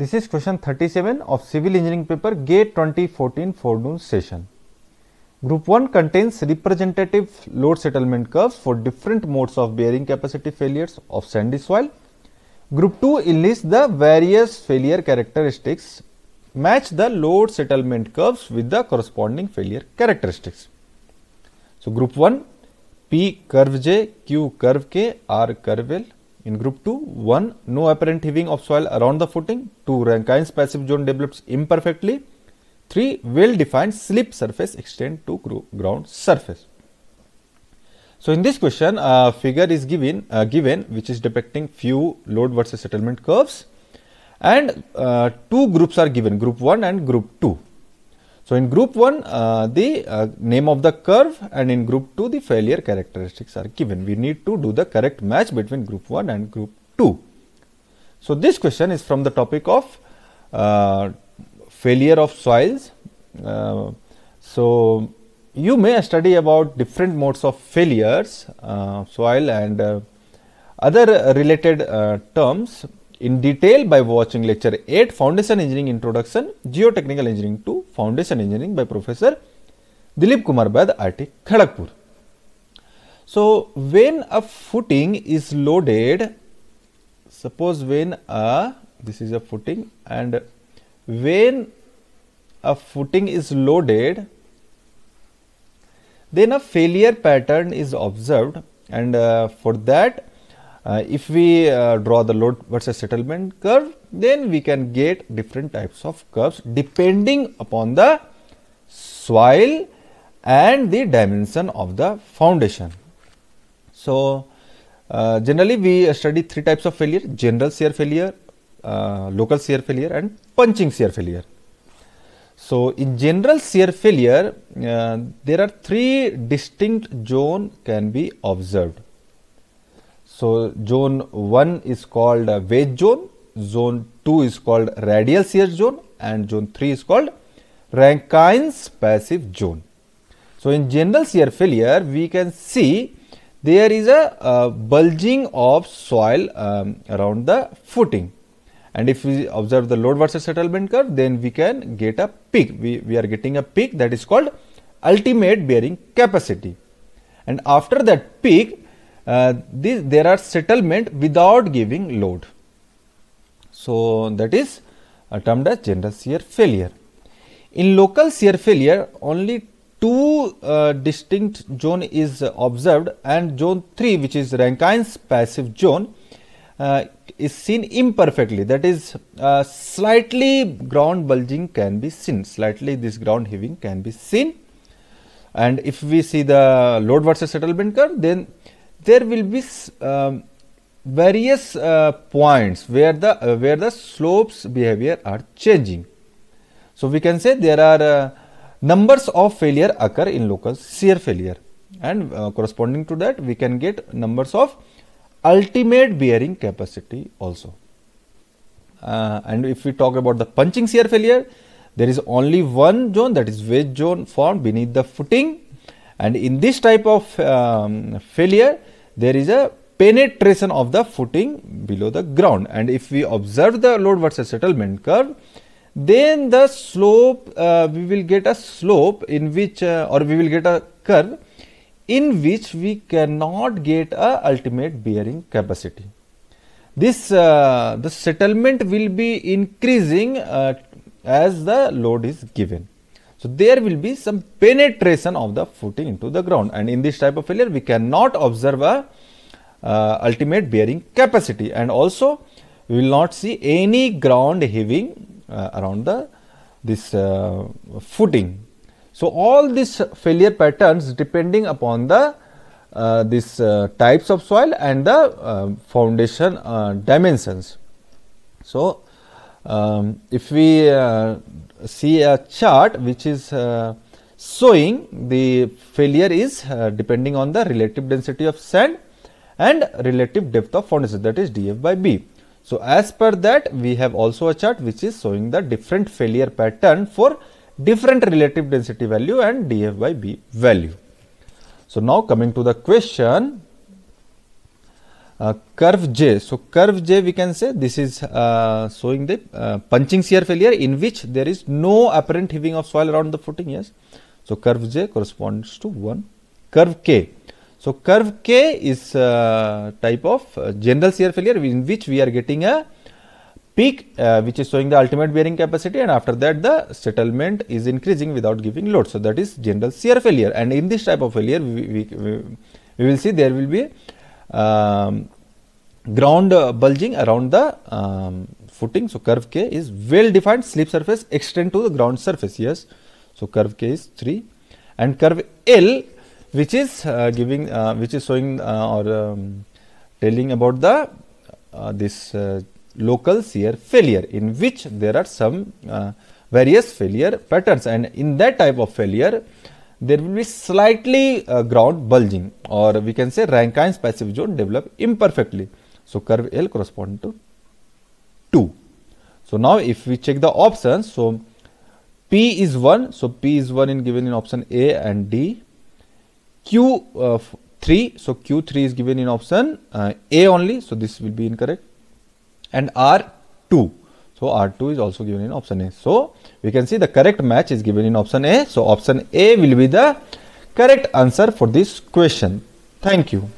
This is question 37 of civil engineering paper GATE 2014 forenoon session. Group 1 contains representative load settlement curves for different modes of bearing capacity failures of sandy soil. Group 2 enlists the various failure characteristics match the load settlement curves with the corresponding failure characteristics. So, group 1 P curve J, Q curve K, R curve L. In group 2, 1 no apparent heaving of soil around the footing, 2 Rankine's passive zone develops imperfectly, 3 well defined slip surface extend to ground surface. So, in this question a figure is given uh, given which is depicting few load versus settlement curves and uh, two groups are given group 1 and group 2. So, in group 1 uh, the uh, name of the curve and in group 2 the failure characteristics are given. We need to do the correct match between group 1 and group 2. So, this question is from the topic of uh, failure of soils. Uh, so, you may study about different modes of failures uh, soil and other related terms in detail by watching lecture 8 Foundation Engineering Introduction Geotechnical Engineering to Foundation Engineering by Professor Dilip Kumar Baidya IIT Kharagpur. So, when a footing is loaded, suppose when a this is a footing and when a footing is loaded, then a failure pattern is observed and uh, for that uh, if we uh, draw the load versus settlement curve, then we can get different types of curves depending upon the soil and the dimension of the foundation. So, uh, generally we study three types of failure general shear failure, uh, local shear failure and punching shear failure. So, in general shear failure uh, there are three distinct zone can be observed. So, zone 1 is called wedge zone, zone 2 is called radial shear zone and zone 3 is called Rankine's passive zone. So, in general shear failure we can see there is a uh, bulging of soil um, around the footing and if we observe the load versus settlement curve then we can get a peak we, we are getting a peak that is called ultimate bearing capacity and after that peak uh, this, there are settlement without giving load. So, that is uh, termed as general shear failure. In local shear failure only two uh, distinct zone is observed and zone 3 which is Rankine's passive zone uh, is seen imperfectly. That is uh, slightly ground bulging can be seen. Slightly this ground heaving can be seen. And if we see the load versus settlement curve then there will be um, various uh, points where the uh, where the slopes behavior are changing. So, we can say there are uh, numbers of failure occur in local shear failure and uh, corresponding to that we can get numbers of ultimate bearing capacity also. Uh, and if we talk about the punching shear failure, there is only one zone that is wedge zone formed beneath the footing and in this type of um, failure there is a penetration of the footing below the ground. And if we observe the load versus settlement curve then the slope uh, we will get a slope in which uh, or we will get a curve in which we cannot get a ultimate bearing capacity. This uh, the settlement will be increasing uh, as the load is given. So, there will be some penetration of the footing into the ground. And in this type of failure we cannot observe a uh, ultimate bearing capacity and also we will not see any ground heaving uh, around the this uh, footing. So, all these failure patterns depending upon the uh, this uh, types of soil and the uh, foundation dimensions. So, um, if we see a chart which is showing the failure is depending on the relative density of sand and relative depth of foundation that is df by b. So, as per that we have also a chart which is showing the different failure pattern for different relative density value and df by b value. So, now coming to the question uh, curve J. So, curve J we can say this is uh, showing the uh, punching shear failure in which there is no apparent heaving of soil around the footing. Yes. So, curve J corresponds to 1. Curve K. So, curve K is uh, type of uh, general shear failure in which we are getting a peak uh, which is showing the ultimate bearing capacity and after that the settlement is increasing without giving load. So, that is general shear failure and in this type of failure we, we, we, we will see there will be um, ground uh, bulging around the um, footing. So, curve K is well defined slip surface extend to the ground surface. Yes. So, curve K is 3 and curve L which is uh, giving uh, which is showing uh, or um, telling about the this local shear failure in which there are some various failure patterns and in that type of failure there will be slightly uh, ground bulging or we can say Rankine's passive zone develop imperfectly. So, curve L correspond to 2. So, now if we check the options, so P is 1, so P is 1 in given in option A and D, Q uh, 3, so Q3 is given in option uh, A only, so this will be incorrect and R 2. So, R2 is also given in option A. So, we can see the correct match is given in option A. So, option A will be the correct answer for this question. Thank you.